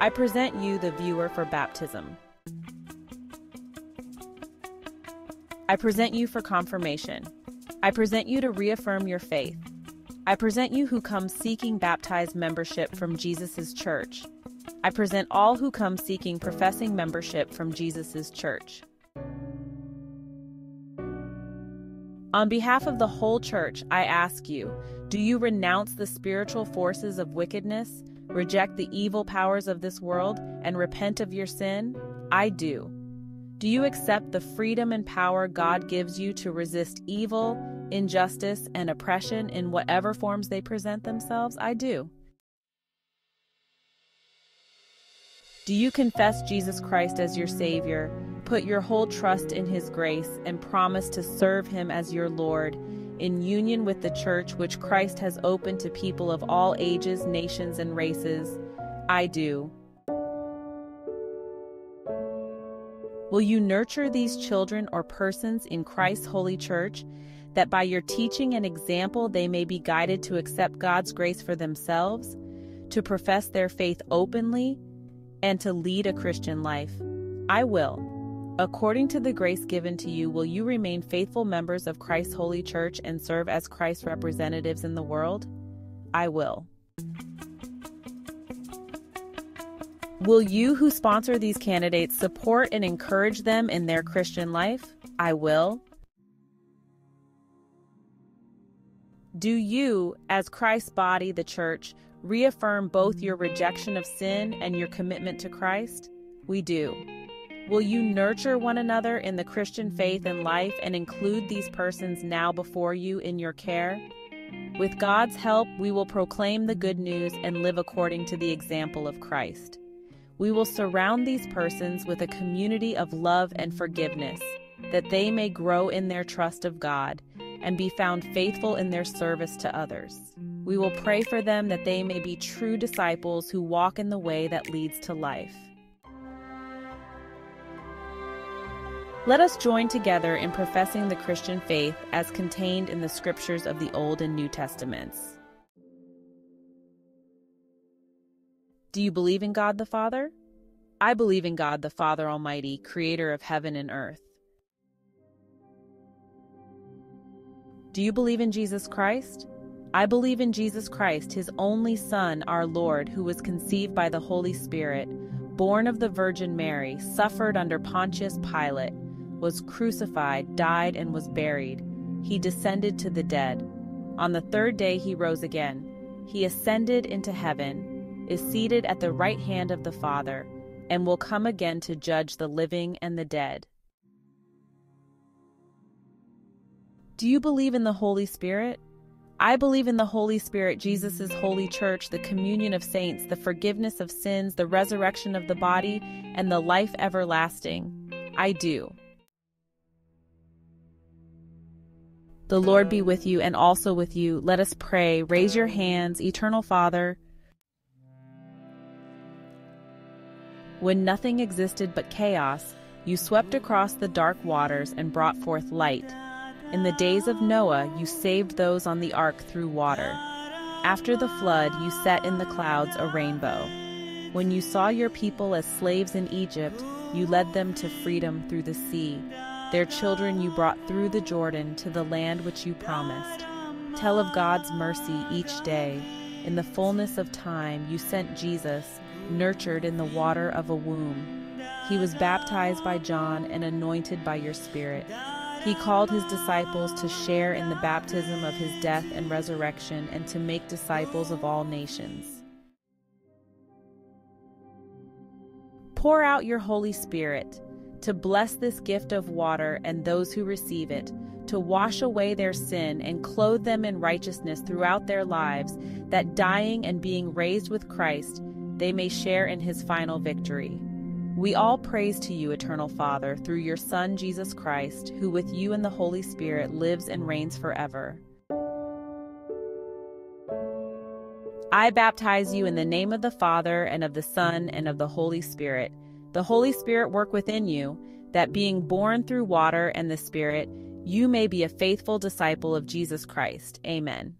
I present you the viewer for baptism. I present you for confirmation. I present you to reaffirm your faith. I present you who come seeking baptized membership from Jesus' church. I present all who come seeking professing membership from Jesus' church. On behalf of the whole church, I ask you do you renounce the spiritual forces of wickedness, reject the evil powers of this world, and repent of your sin? I do. Do you accept the freedom and power God gives you to resist evil, injustice, and oppression in whatever forms they present themselves? I do. Do you confess Jesus Christ as your Savior, put your whole trust in His grace, and promise to serve Him as your Lord, in union with the church which Christ has opened to people of all ages, nations, and races? I do. Will you nurture these children or persons in Christ's holy church, that by your teaching and example they may be guided to accept God's grace for themselves, to profess their faith openly, and to lead a Christian life? I will. According to the grace given to you, will you remain faithful members of Christ's holy church and serve as Christ's representatives in the world? I will. Will you, who sponsor these candidates, support and encourage them in their Christian life? I will. Do you, as Christ's body, the church, reaffirm both your rejection of sin and your commitment to Christ? We do. Will you nurture one another in the Christian faith and life and include these persons now before you in your care? With God's help, we will proclaim the good news and live according to the example of Christ. We will surround these persons with a community of love and forgiveness, that they may grow in their trust of God and be found faithful in their service to others. We will pray for them that they may be true disciples who walk in the way that leads to life. Let us join together in professing the Christian faith as contained in the scriptures of the Old and New Testaments. Do you believe in God the Father? I believe in God the Father Almighty, creator of heaven and earth. Do you believe in Jesus Christ? I believe in Jesus Christ, his only Son, our Lord, who was conceived by the Holy Spirit, born of the Virgin Mary, suffered under Pontius Pilate, was crucified, died, and was buried. He descended to the dead. On the third day he rose again. He ascended into heaven, is seated at the right hand of the Father, and will come again to judge the living and the dead. Do you believe in the Holy Spirit? I believe in the Holy Spirit, Jesus' holy church, the communion of saints, the forgiveness of sins, the resurrection of the body, and the life everlasting. I do. The Lord be with you and also with you. Let us pray. Raise your hands, Eternal Father. When nothing existed but chaos, you swept across the dark waters and brought forth light. In the days of Noah, you saved those on the ark through water. After the flood, you set in the clouds a rainbow. When you saw your people as slaves in Egypt, you led them to freedom through the sea. Their children you brought through the Jordan to the land which you promised. Tell of God's mercy each day. In the fullness of time, you sent Jesus, nurtured in the water of a womb. He was baptized by John and anointed by your Spirit. He called his disciples to share in the baptism of his death and resurrection and to make disciples of all nations. Pour out your Holy Spirit to bless this gift of water and those who receive it, to wash away their sin and clothe them in righteousness throughout their lives, that dying and being raised with Christ, they may share in his final victory. We all praise to you, Eternal Father, through your Son, Jesus Christ, who with you and the Holy Spirit lives and reigns forever. I baptize you in the name of the Father, and of the Son, and of the Holy Spirit. The Holy Spirit work within you, that being born through water and the Spirit, you may be a faithful disciple of Jesus Christ. Amen.